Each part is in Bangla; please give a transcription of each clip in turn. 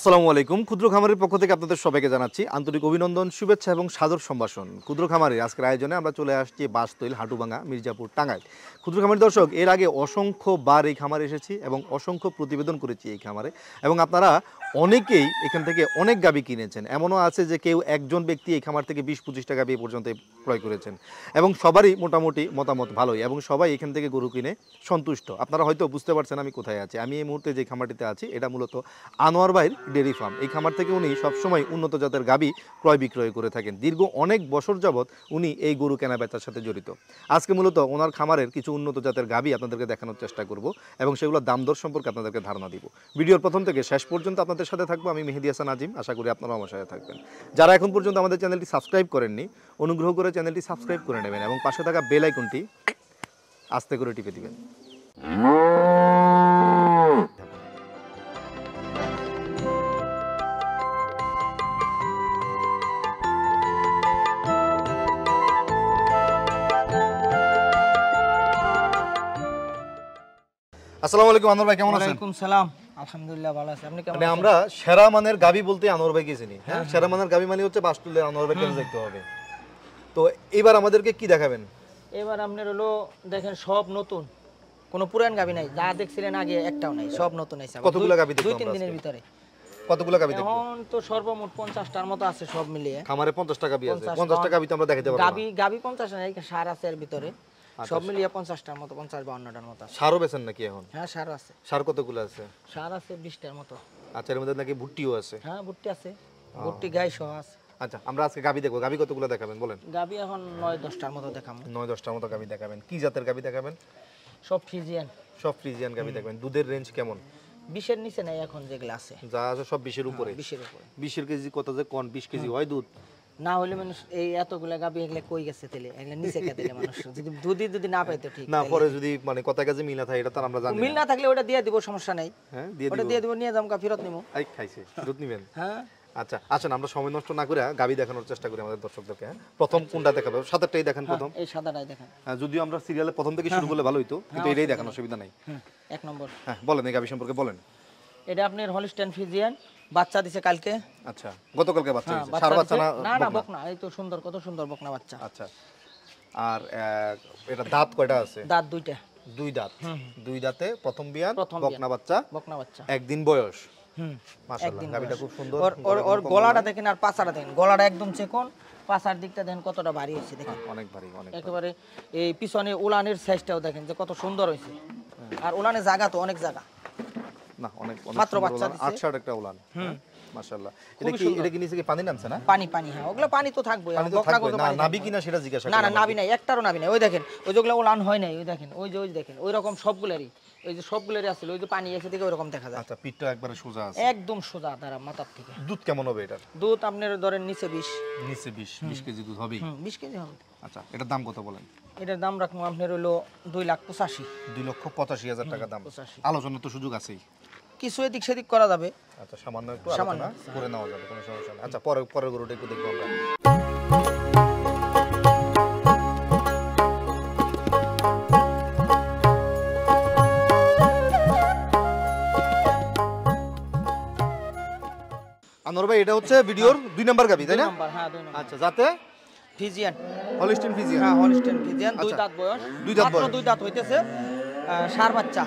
আসসালামু আলাইকুম। ক্ষুদ্র খামারের পক্ষ থেকে আপনাদের সবাইকে জানাচ্ছি আন্তরিক অভিনন্দন, শুভেচ্ছা এবং সাদর সম্ভাষণ। ক্ষুদ্র খামারের আজকের আয়োজনে আমরা চলে আসছি বাসতৈল হাটুভাঙা মির্জাপুর, টাঙ্গাইল। ক্ষুদ্র খামারের দর্শক, এর আগে অসংখ্য বার এই খামারে এসেছি এবং অসংখ্য প্রতিবেদন করেছি এই খামারে এবং আপনারা অনেকেই এখান থেকে অনেক গাবি কিনেছেন। এমনও আছে যে কেউ একজন ব্যক্তি এই খামার থেকে বিশ পঁচিশটা গাবি পর্যন্ত ক্রয় করেছেন এবং সবারই মোটামুটি মতামত ভালোই এবং সবাই এখান থেকে গরু কিনে সন্তুষ্ট। আপনারা হয়তো বুঝতে পারছেন আমি কোথায় আছি। আমি এই মুহূর্তে যে খামারটিতে আছি, এটা মূলত আনোয়ার ভাইয়ের ডেরি ফার্ম। এই খামার থেকে উনি সবসময় উন্নত জাতের গাবি ক্রয় বিক্রয় করে থাকেন। দীর্ঘ অনেক বছর যাবৎ উনি এই গরু কেনা বেচার সাথে জড়িত। আজকে মূলত ওনার খামারের কিছু উন্নত জাতের গাবি আপনাদেরকে দেখানোর চেষ্টা করব এবং সেগুলোর দাম দর সম্পর্কে আপনাদেরকে ধারণা দিব। ভিডিওর প্রথম থেকে শেষ পর্যন্ত আপনাদের সাথে থাকব আমি মেহেদি হাসান আজিম। আশা করি আপনারাও আমার সাথে থাকবেন। যারা এখন পর্যন্ত আমাদের চ্যানেলটি সাবস্ক্রাইব করেননি, অনুগ্রহ করে চ্যানেলটি সাবস্ক্রাইব করে নেবেন এবং পাশে থাকা বেল আইকনটি আস্তে করে টিপে দিবেন। আসসালামু আলাইকুম আনোয়ার ভাই কেমন আছেন? ওয়ালাইকুম সালাম। আলহামদুলিল্লাহ ভালো আছি। আপনি কেমন মানে? আমরা সেরা মানের গাবি বলতে আনোয়ার ভাইকে চিনি হ্যাঁ? সেরা মানের গাবি মানে হচ্ছে বাসতুলের আনোয়ার ভাইকে দেখতে হবে। তো এবার আমাদেরকে কি দেখাবেন? এবার আপনার হলো দেখেন সব নতুন। কোনো পুরান গাবি নাই যা দেখছিলেন আগে একটাও নাই সব নতুন আবার। কতগুলা দেখব দুই তিন দিনের ভিতরে। কতগুলো গাবি দেখব? এখন তো সর্বমোট পঞ্চাশটার মতো আছে সব মিলিয়ে। খামারে পঞ্চাশ টাকা গাবি আছে। 50 পঞ্চাশ টাকা গাবি তো আমরা দেখাতে পারব গাবি গাবি পঞ্চাশ নাই সার আছে এর ভিতরে। সব মিলিয়ে পঞ্চাশটার মতো পঞ্চাশ বাউন্নটার মতো সারও বেছেন নাকি এখন? হ্যাঁ সার আছে। সার কতগুলো আছে? সার আছে বিশটার মতো। আচ্ছা এর মধ্যে নাকি ভুট্টিও আছে। হ্যাঁ ভুট্টি আছে। ভুট্টি গাই সহ আছে। আচ্ছা আমরা আজকে গাবি দেখব। গাবি কতগুলো দেখাবেন বলেন। গাবি এখন নয় দশটার মতো দেখাম নয় দশটার মতো গাবি দেখাবেন। কি জাতের গাবি দেখাবেন? সব ফিজিয়ান সব ফ্রিজিয়ান গাবি দেখবেন। দুধের রেঞ্জ কেমন? বিশের নিচে নাই এখন যেগুলো আছে। যা আছে সব বিশের উপরে। বিশের উপরে। বিশের কেজি কত যে কন? বিশ কেজি। হয় দুধ? না হলে মানুষ এই এতগুলা গাবি এগুলা কই গেছে তেলে এগুলা নিচে মানুষ? যদি দুধই যদি না পাইতো ঠিক না পরে যদি মানে কথা কাজে মিল না থাকে এটা তো আমরা জানি মিল না। থাকলে ওটা দিয়ে দিব সমস্যা নাই। হ্যাঁ দিয়ে ওটা দিয়ে দিব নিয়ে ফেরত নিবো আই খাইছে দুধ নিবেন? হ্যাঁ। আচ্ছা আসেন আমরা সময় নষ্ট না করে গাবি দেখানোর চেষ্টা করি আমাদের দর্শকদেরকে হ্যাঁ? প্রথম কোনটা দেখাবো? সাতেরটাই দেখেন প্রথম। এই সাদাটাই দেখেন। হ্যাঁ, যদিও আমরা সিরিয়ালে প্রথম থেকে শুরু করলে ভালো হইতো কিন্তু এটাই দেখানোর সুবিধা নাই। এক নম্বর। হ্যাঁ বলেন এই গাবি সম্পর্কে বলেন। এটা আপনার হলিস্টেন ফিজিয়ান বাচ্চা দিছে কালকে। আচ্ছা গতকালকে বাচ্চা হ্যাঁ হয়েছে সার বাচ্চা না না না বকনা? এই তো সুন্দর কত সুন্দর বকনা বাচ্চা। আচ্ছা আর এটা দাঁত কয়টা আছে? দাঁত দুইটা। দুই দাঁত। দুই দাঁতে প্রথম বিয়ান। বকনা বাচ্চা। বকনা বাচ্চা। একদিন বয়স। হুম মাশাআল্লাহ খুব সুন্দর। ওর ওর গলাটা দেখেন আর পাছাটা দেখেন। গলাটা একদম চেকন পাছার দিকটা দেখেন কতটা ভারী হয়েছে দেখেন। অনেক ভারী অনেক একেবারে এই পিছনে উলানের সাইজটাও দেখেন যে কত সুন্দর হয়েছে। আর উলানের জায়গা তো অনেক জায়গা। না অনেক মাত্র বাচ্চা। দিছে। একটা উলান মাশাআল্লাহ। এটা কি এটা কি নিচে কি পানি নামছে না? পানি পানি হ্যাঁ ওগুলো পানি তো থাকবে। পানি তো থাকবে। না নাবি কিনা সেটা জিজ্ঞাসা না না নাবি নাই একটারও নাবি নাই। ওই দেখেন ওই যেগুলো উলান হয় নাই ওই দেখেন ওই যে ওই দেখেন ওই রকম সবগুলারই। ওই যে সবগুলারই আসলে ওই যে পানি এসে থেকে ওই রকম দেখা যায়। আচ্ছা পিঠটা একবারে সোজা আছে। একদম সোজা তারা মাথার থেকে। দুধ কেমন হবে এটার? দুধ আপনার ধরেন নিচে বিশ। নিচে বিশ বিশ কেজি দুধ হুম বিশ কেজি হবে। আচ্ছা এটার দাম কত বলেন? এটার দাম রাখব আপনার হলো দুই লাখ পঁচাশি। দুই লক্ষ পঁচাশি হাজার টাকা দাম। আলোচনার তো সুযোগ আছেই। কিছু এদিক সেদিক করা যাবে। আচ্ছা সামান্য একটু সামান্য। করে নেওয়া যাবে কোনো সমস্যা নেই। আচ্ছা পরে পরের গরুটা একটু দেখব আমরা। আনোয়ার ভাই এটা হচ্ছে ভিডিওর দুই নাম্বার গাবি তাই না? হ্যাঁ আচ্ছা যাতে ফিজিয়ান হলিস্টিন ফিজিয়ান হ্যাঁ হলিস্টেন ফিজিয়ান দুই আচ্ছা। দাঁত বয়স। দুই দাঁত বয়স। দুই দাঁত হইতেছে সার বাচ্চা।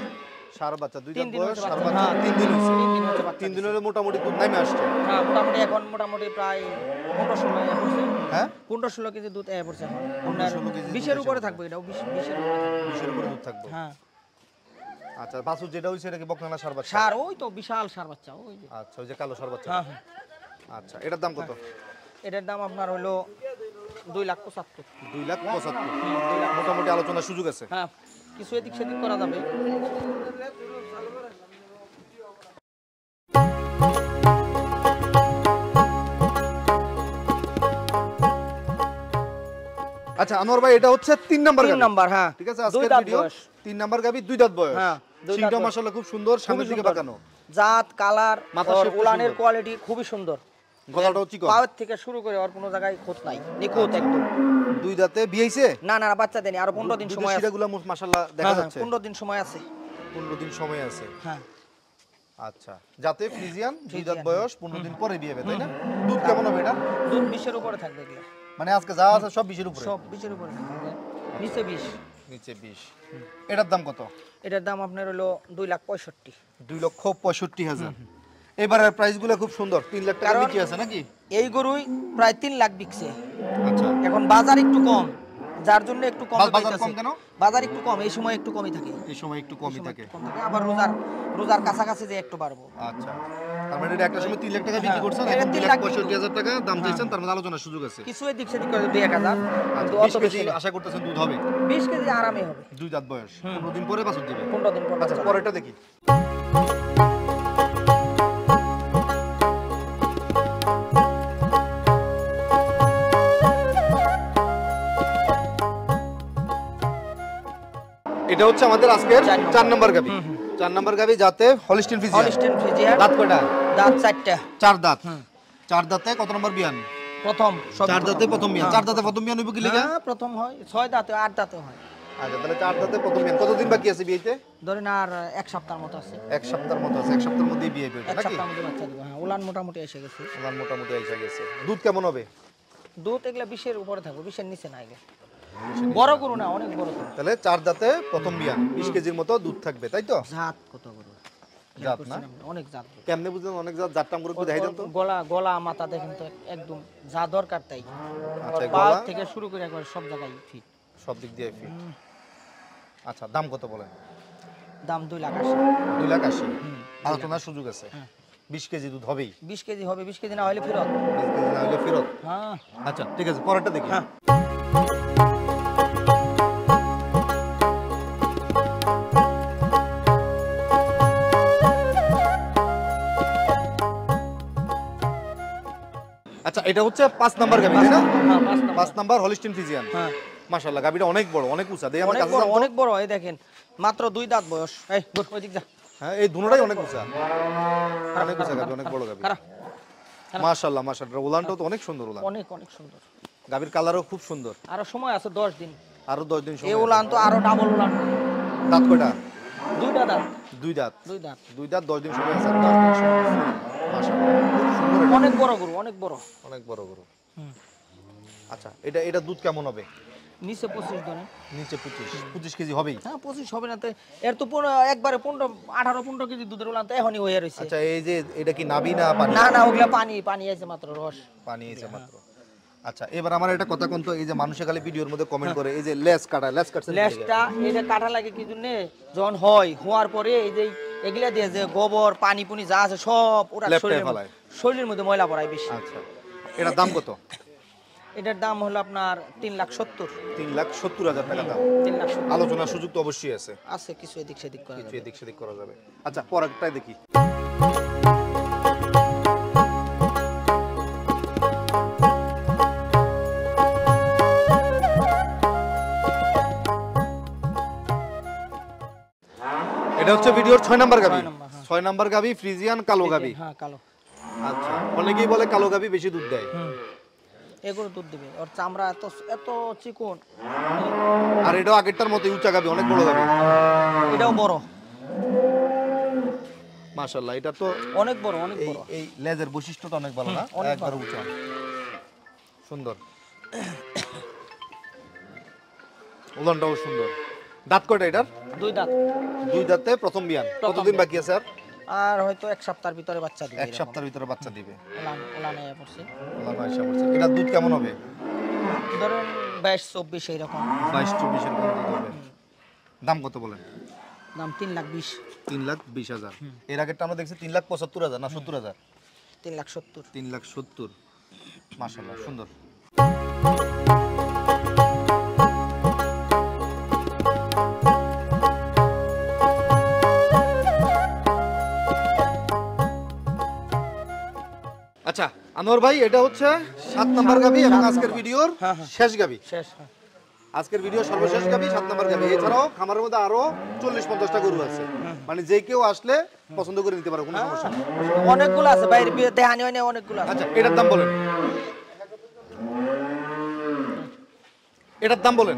সার বাচ্চা দুই তিন দিন বয়স সার বাচ্চা। হ্যাঁ, তিন দিন হচ্ছে। তিন দিন তিন দিন হলে মোটামুটি দুধ নামে আসছে। হ্যাঁ মোটামুটি এখন মোটামুটি প্রায় পনেরো ষোলো হ্যাঁ? পনেরো ষোলো কেজি দুধ এ পড়ছে এখন। আপনার 16 কেজি বিশের উপরে থাকবে এটাও বিশ বিশের বিশের উপরে দুধ থাকবে। হ্যাঁ। আচ্ছা বাসু যেটা হইছে এটা কি বকনানা সার বাচ্চা? সার ওই তো বিশাল সার বাচ্চা ওই যে। আচ্ছা ওই যে কালো সার বাচ্চা। হ্যাঁ হ্যাঁ। আচ্ছা এটার দাম কত? এটার দাম আপনার হলো দুই লাখ পঁচাত্তর। দুই লাখ পঁচাত্তর। মোটামুটি আলোচনার সুযোগ আছে। হ্যাঁ। কিছু এদিক সেদিক করা যাবে। আচ্ছা আনোয়ার ভাই এটা হচ্ছে তিন নাম্বার তিন নাম্বার হ্যাঁ। ঠিক আছে আজকের ভিডিও তিন নাম্বার গাবি দুই দাঁত বয়স। হ্যাঁ, সিংটা মাশাআল্লাহ খুব সুন্দর সামনের দিকে। বাঁকানো। জাত কালার মাথা ওর shape টা উলানের কোয়ালিটি খুবই সুন্দর। গলাটাও চিকন। পাওয়ার থেকে শুরু করে আর কোনো জায়গায় খোঁজ নাই। নিখুঁত একদম। দুই দাঁতে বিয়েছে না না বাচ্চা দেনি আরও পনেরো দিন সময় আছে। শিরাগুলো মাশাআল্লাহ দেখা যাচ্ছে। পনেরো দিন সময় আছে। পনেরো দিন সময় আছে। হ্যাঁ। আচ্ছা যাতে ফ্রিজিয়ান দুই দাঁত বয়স পনেরো দিন পরে বিয়ে হবে তাই না? দুধ কেমন হবে এটা? দুধ বিশের উপরে থাকবে এগুলো। মানে আজকে যা আছে সব বিশের উপরে? সব বিশের উপরে থাকবে। নিচে বিশ নিচে বিশ এটার দাম কত? এটার দাম আপনার হলো দুই লাখ পঁয়ষট্টি। দুই লক্ষ পঁয়ষট্টি হাজার। এবারের প্রাইসগুলো খুব সুন্দর তিন লাখ টাকা নিচে আছে নাকি? এই গরুই প্রায় তিন লাখ বিকছে। আচ্ছা। এখন বাজার একটু কম যার জন্য একটু কম বাজার কম কেন? বাজার একটু কম এই সময় একটু কমই থাকে। এই সময় একটু কমই থাকে। আবার রোজার রোজার কাছাকাছি যে একটু বাড়বো। আচ্ছা। তার মানে এটা একটা সময় তিন লাখ টাকা বিক্রি হ্যাঁ, করছেন এখন তিন লাখ লাখ পঁয়ষট্টি হাজার টাকা দাম চাইছেন তার মধ্যে আলোচনার সুযোগ আছে। কিছু এদিক সেদিক করে দুই এক হাজার। আচ্ছা, অত বেশি আশা করতেছেন দুধ হবে? বিশ কেজি আরামে হবে। দুই দাঁত বয়স। পনেরো দিন পরে বাছুর দিবে পনেরো দিন পর। আচ্ছা পরেরটা দেখি। এটা হচ্ছে আমাদের আজকের চার নম্বর। গাবি। চার নম্বর গাবি যাতে হলিস্টিন ফিজিয়ান হলিস্টেন ফ্রিজিয়ান দাঁত কয়টা? দাঁত চারটা। চার দাঁত। চার দাঁতে কত নম্বর বিয়ান? প্রথম চার দাঁতে প্রথম। বিয়ান। চার দাঁতে প্রথম বিয়ান হইব কি লিগা? হ্যাঁ, প্রথম হয়। ছয় দাঁতে আট দাঁতে হয়। আচ্ছা তাহলে চার দাঁতে প্রথম বিয়ান। কতদিন বাকি আছে বিয়েতে? ধরেন আর এক সপ্তাহের মতো আছে। এক সপ্তাহের মতো আছে। এক সপ্তাহের মধ্যেই বিয়ে হবে এক নাকি? সপ্তাহের মধ্যে বাচ্চা দিবে। হ্যাঁ উলান মোটামুটি এসে গেছে। আমার মোটামুটি এসে গেছে। দুধ কেমন হবে? দুধ এগুলা বিশের উপরে থাকবে বিশের নিচে না এগুলো বড় গরু না অনেক বড় তাহলে চার দাঁতে প্রথম বিয়ান বিশ কেজির মতো দুধ থাকবে তাই তো? জাত কত গরু? জাত না? অনেক জাত কেমনে বুঝলেন অনেক জাত? একটু দেখাই দেন তো। গলা গলা মাথা দেখেন তো একদম যা দরকার তাই। আচ্ছা গলা? থেকে শুরু করে একবার সব জায়গায় ফিট সব দিক দিয়ে ফিট আচ্ছা দাম কত বলেন? দাম দুই লাখ আশি। দুই লাখ আশি? আলোচনার সুযোগ আছে? হ্যাঁ। বিশ কেজি দুধ হবেই? বিশ কেজি হবে বিশ কেজি না হলে ফেরত। বিশ কেজি না হলে ফেরত? হ্যাঁ। আচ্ছা ঠিক আছে পরেরটা দেখি। হ্যাঁ। এটা হচ্ছে পাঁচ নাম্বার গাবি না? হ্যাঁ, পাঁচ নাম্বার। Holstein Friesian. হ্যাঁ। মাশাআল্লাহ গাবিটা অনেক বড় অনেক উঁচা। দেখি আমার অনেক কাছে বড় অনেক বড় এই দেখেন। মাত্র দুই দাঁত বয়স। এই ওই দিক যা। হ্যাঁ এই দুটোটাই অনেক উঁচা। অনেক উঁচা গাবি অনেক বড় গাবি মাশাআল্লাহ মাশাআল্লাহ উলানটাও তো অনেক সুন্দর উলান। অনেক অনেক সুন্দর। গাবির কালারও খুব সুন্দর। আর সময় আছে দশ দিন। আরও দশ দিন সময় এই উলান তো আরও ডাবল উলান। দাঁত কয়টা? দুইটা দাঁত। দুই দাঁত। দুই দাঁত। দুই দাঁত দশ দিন সময় আছে দশ দিন সময় আছে। এটা। অনেক বড় গরু অনেক বড়। অনেক বড় গরু। আচ্ছা এটা এটা দুধ কেমন হবে? নিচে পঁচিশ ধরে নিচে পঁচিশ। পঁচিশ কেজি হবেই? হ্যাঁ পঁচিশ হবে না তো। এর তো একবারে পনেরো আঠারো পনেরো কেজি দুধের উলান তো এখনই হয়ে রয়েছে আচ্ছা এই যে এটা কি নাবি না পানি? না না ওগুলা পানি পানি আছে মাত্র রস। পানি এসে মাত্র। আচ্ছা এবার আমার একটা কথা কোন তো এই যে মানুষে খালি ভিডিওর মধ্যে কমেন্ট করে এই যে লেস কাটা লেস কাটছে লেজটা এটা কাটা লাগে কি জন্য? যখন হয় হওয়ার পরে এই যে এগুলা দিয়ে যে গোবর পানি পুনি যা আছে সব ওরা শরীরের মধ্যে- শরীরের মধ্যে ময়লা পড়ায় বেশি। আচ্ছা। এটার দাম কত? এটার দাম হলো আপনার তিন লাখ সত্তর। তিন লাখ সত্তর হাজার টাকা দাম। তিন লাখ আলোচনার সুযোগ তো অবশ্যই আছে। আছে কিছু এদিক সেদিক করা কিছু যাবে। এদিক সেদিক করা যাবে। আচ্ছা পরেরটাই দেখি। হচ্ছে ভিডিওর ছয় নাম্বার গাবি। ছয় নাম্বার, হ্যাঁ। ছয় নাম্বার গাবি ফ্রিজিয়ান কালো গাবি। হ্যাঁ কালো। আচ্ছা অনেকেই বলে কালো গাবি বেশি দুধ দেয়। হুম। এগুলো দুধ দিবে। ওর চামড়া এত এত চিকন। আর এটাও আগেরটার মতো উঁচা গাবি অনেক বড় গাবি। এটাও বড়। মাশাল্লাহ এটা তো অনেক বড় অনেক বড়। এই লেজের বৈশিষ্ট্যটা অনেক ভালো না? অনেক একবার উঁচা সুন্দর। উলানটাও সুন্দর। দাঁত কয়টা এটার? দুই দাঁত। দুই দাঁতে প্রথম বিয়ান। কতদিন বাকি আছে আর? আর হয়তো এক সপ্তাহের ভিতরে বাচ্চা দিবে এক সপ্তাহের ভিতরে বাচ্চা দিবে। ওলান ওলান পড়ছে। আয়সা করছে এটার দুধ কেমন হবে? ধরেন বাইশ চব্বিশ এইরকম। বাইশ চব্বিশের মতো দুধ হবে। দাম কত বলেন? দাম তিন লাখ বিশ। তিন লাখ বিশ হাজার। এর আগেরটা আমরা দেখছি তিন লাখ পঁচাত্তর হাজার না সত্তর হাজার? তিন লাখ সত্তর। তিন লাখ সত্তর। মাশাল্লাহ সুন্দর। আনোয়ার ভাই এটা হচ্ছে সাত নাম্বার গাবি এবং আজকের ভিডিওর হ্যাঁ, হ্যাঁ। শেষ গাবি। শেষ হ্যাঁ। আজকের ভিডিও সর্বশেষ গাবি সাত নাম্বার গাবি। এছাড়াও খামারের মধ্যে আরও চল্লিশ পঞ্চাশটা গরু আছে। মানে যে কেউ আসলে পছন্দ করে নিতে পারে কোনো সমস্যা নেই। অনেকগুলো আছে বাইরে বিয়ে- দেহানি হয় না অনেকগুলো আছে। আচ্ছা এটার দাম বলেন। এটার দাম বলেন।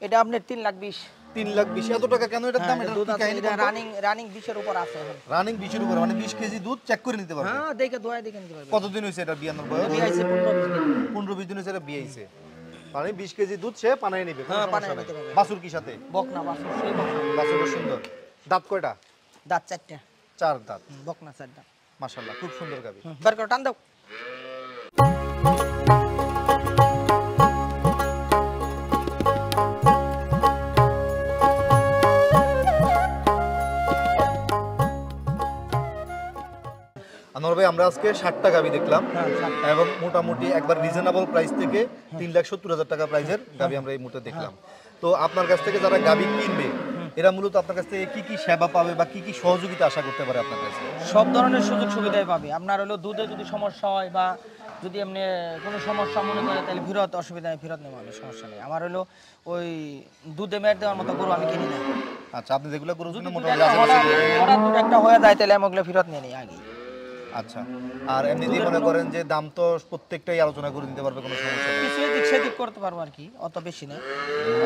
এটা আপনার তিন লাখ বিশ। তিন লাখ বিশ এত টাকা কেন? এটার দাম এটার দুধ কি আছে কাহিনী এটা রানিং রানিং বিশের উপর আছে রানিং বিশের উপরে মানে বিশ কেজি দুধ চেক করে নিতে পারবে। হ্যাঁ দেখে দোয়া দেখে নিতে পারবে। কতদিন হয়েছে এটা বিয়ানোর বয়স বিয়ে পনেরো বিশ দিন। হয়েছে এটা মানে বিশ কেজি দুধ সে পানায় নিবে কোনো হ্যাঁ, সমস্যা পানায় নাই। নিতে পারবে। বাছুর কি সাথে? বকনা বাসু সেই বকনা সুন্দর। দাঁত কয়টা? দাঁত চারটে। চার দাঁত। বকনা চার দাঁত মাশাল্লাহ খুব সুন্দর গাবি টান দাও। ভাই আমরা আজকে ষাটটা গাবি দেখলাম। হ্যাঁ, এবং মোটামুটি একবার রিজনেবল প্রাইস থেকে তিন লাখ সত্তর হাজার টাকা প্রাইসের গাবি আমরা এই মুহূর্তে দেখলাম। তো আপনার কাছ থেকে যারা গাবি কিনবে এরা মূলত আপনার কাছ থেকে কি কি সেবা পাবে বা কি কি সহযোগিতা আশা করতে পারে আপনার কাছে? সব ধরনের সুযোগ সুবিধাই পাবে। আপনার হলো দুধে যদি সমস্যা হয় বা যদি এমনি কোনো সমস্যা মনে করে তাহলে ফেরত অসুবিধা নেই ফেরত নেওয়া হবে সমস্যা নেই। আমার হলো ওই দুধে মেয়ের দেওয়ার মতো গরু আমি কিনি না। আচ্ছা আপনি যেগুলো গরু মোটামুটি একটা হয়ে যায় তাহলে আমি ওগুলো ফেরত নিয়ে নিই আগে। আচ্ছা। আর এমনিতেই মনে করেন যে দাম তো প্রত্যেকটাই আলোচনা করে দিতে পারবে কোনো সমস্যা নেই। কিছু এদিক সেদিক করতে পারব আর কি অত বেশি না।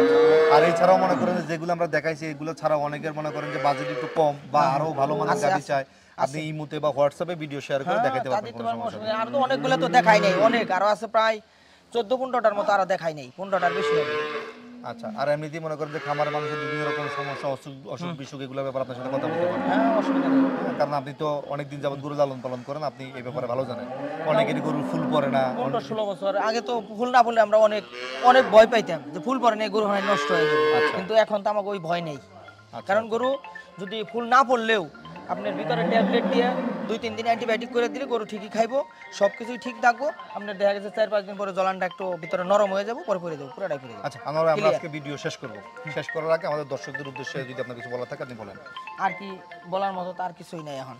আচ্ছা। আর এছাড়াও মনে করেন যেগুলো আমরা দেখাইছি এগুলো ছাড়াও অনেকের মনে করেন যে বাজেট একটু কম বা আরও ভালো মানের হ্যাঁ, আছে, গাড়ি আছে, চায় আপনি ইমুতে বা হোয়াটসঅ্যাপে ভিডিও শেয়ার করে হ্যাঁ, পারবেন কোনো সমস্যা নেই নেই। আর তো অনেকগুলো তো দেখাই নেই অনেক। আরও আছে প্রায় চোদ্দ পনেরোটার মতো আরও দেখাই নেই পনেরোটার বেশি হবে। আচ্ছা আর এমনিতেই মনে করেন যে খামারের মানুষের বিভিন্ন রকম সমস্যা অসুখ অসুখ বিসুখ এগুলোর ব্যাপারে আপনার সাথে কথা বলতে পারবেন হ্যাঁ অসুবিধা নেই। হ্যাঁ, কারণ আপনি তো অনেকদিন যাবত গরু লালন পালন করেন আপনি এই ব্যাপারে ভালো জানেন। অনেকেরই গরু ফুল পড়ে না পনেরো ষোলো বছর। আগে তো ফুল না পড়লে আমরা অনেক অনেক ভয় পাইতাম যে ফুল পরে নেই গরু হয় নষ্ট হয়ে যাবে আচ্ছা। কিন্তু এখন তো আমাকে ওই ভয় নেই। কারণ গরু যদি ফুল না পড়লেও আপনার ভিতরে ট্যাবলেট দিয়ে দুই তিন দিন অ্যান্টিবায়োটিক করে দিলে গরু ঠিকই খাইবো সব কিছুই ঠিক থাকব। আপনার দেখা গেছে চার পাঁচ দিন পরে জলানটা একটু ভিতরে নরম হয়ে যাব পরে পরে যাব পুরোটাই যাব আচ্ছা আমরা আমরা আজকে ভিডিও শেষ করব। শেষ করার আগে আমাদের দর্শকদের উদ্দেশ্যে যদি আপনার কিছু বলার থাকে আপনি বলেন। আর কি বলার মতো তার কিছুই নাই এখন।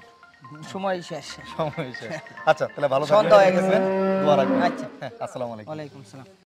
সময় শেষ। সময় শেষ। আচ্ছা তাহলে ভালো সন্ধ্যা হয়ে গেছে। দোয়া রাখবেন। আচ্ছা। হ্যাঁ আসসালামু আলাইকুম। ওয়ালাইকুম সালাম